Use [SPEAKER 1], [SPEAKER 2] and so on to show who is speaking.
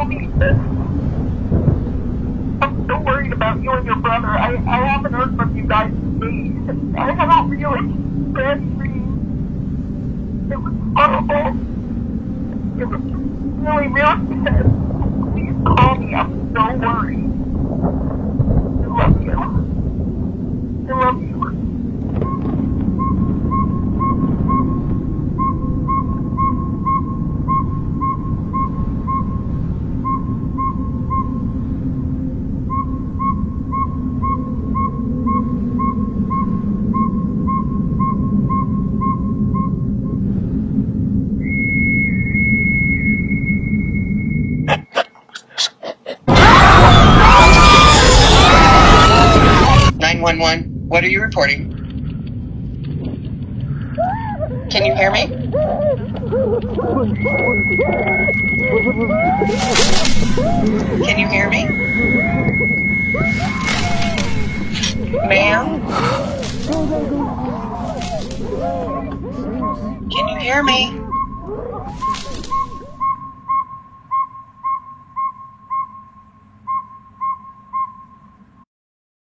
[SPEAKER 1] Tammy says, I'm so worried about you and your brother. I, I haven't heard from you guys in days. I haven't really been for. It was horrible. It was really, really sad. Please call me. I'm
[SPEAKER 2] Nine one one. What are you reporting? Can you hear me? Can you hear me? Ma'am? Can you hear me?